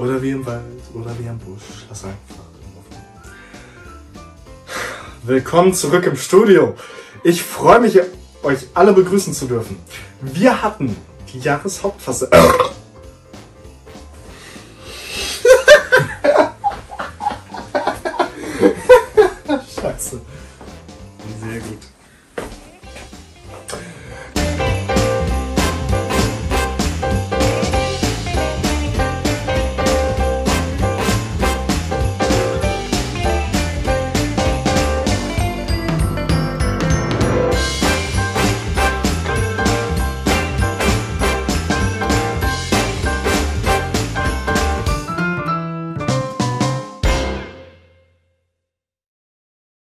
Oder wie im Wald oder wie am Busch. Lass einfach. Willkommen zurück im Studio. Ich freue mich, euch alle begrüßen zu dürfen. Wir hatten die Jahreshauptphase. Scheiße. Sehr gut.